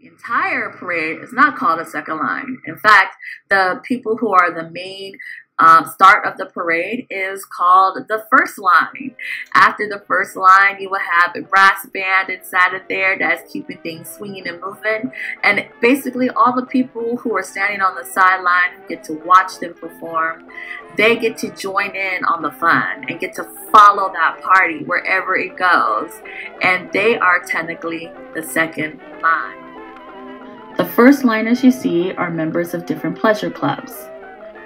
The entire parade is not called a second line. In fact, the people who are the main um, start of the parade is called the first line. After the first line, you will have a brass band inside of there that's keeping things swinging and moving. And basically, all the people who are standing on the sideline get to watch them perform. They get to join in on the fun and get to follow that party wherever it goes. And they are technically the second line. The first liners you see are members of different pleasure clubs.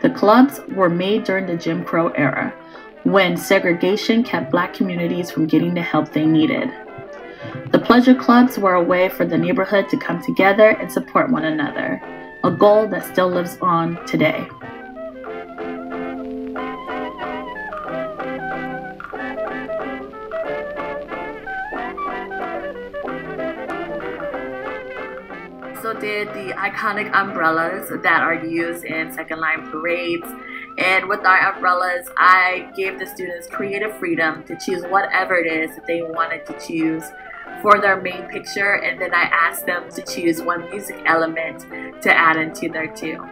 The clubs were made during the Jim Crow era, when segregation kept black communities from getting the help they needed. The pleasure clubs were a way for the neighborhood to come together and support one another, a goal that still lives on today. Also did the iconic umbrellas that are used in second line parades. And with our umbrellas, I gave the students creative freedom to choose whatever it is that they wanted to choose for their main picture. And then I asked them to choose one music element to add into their too.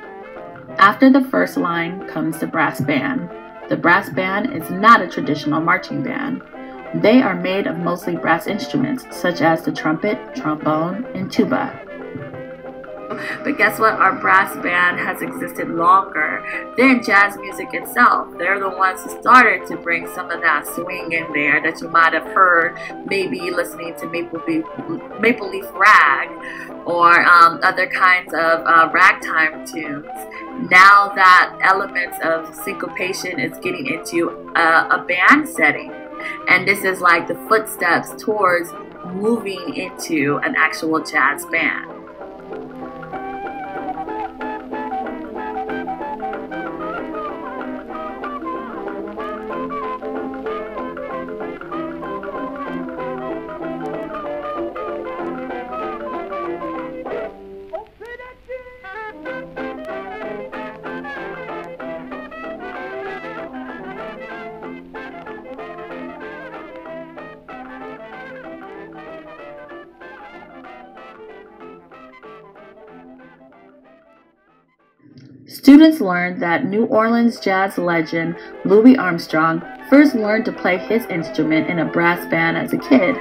After the first line comes the brass band. The brass band is not a traditional marching band. They are made of mostly brass instruments such as the trumpet, trombone, and tuba. But guess what? Our brass band has existed longer than jazz music itself. They're the ones who started to bring some of that swing in there that you might have heard maybe listening to Maple Leaf, Maple Leaf Rag or um, other kinds of uh, ragtime tunes. Now that elements of syncopation is getting into a, a band setting. And this is like the footsteps towards moving into an actual jazz band. Students learned that New Orleans jazz legend Louis Armstrong first learned to play his instrument in a brass band as a kid.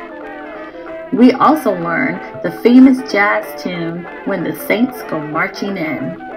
We also learned the famous jazz tune When the Saints Go Marching In.